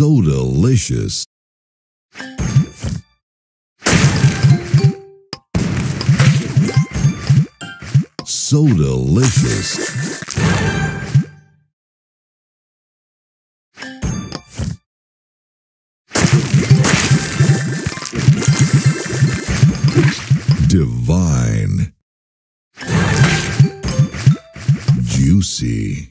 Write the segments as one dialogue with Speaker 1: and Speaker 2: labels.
Speaker 1: So delicious. So delicious. Divine. Juicy.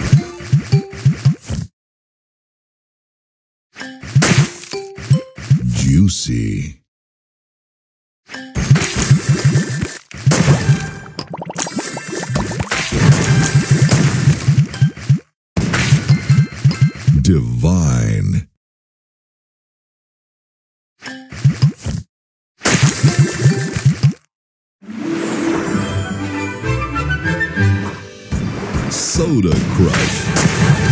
Speaker 1: Juicy. Divine. Soda Crush.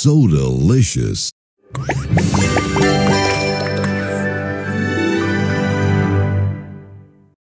Speaker 1: So delicious.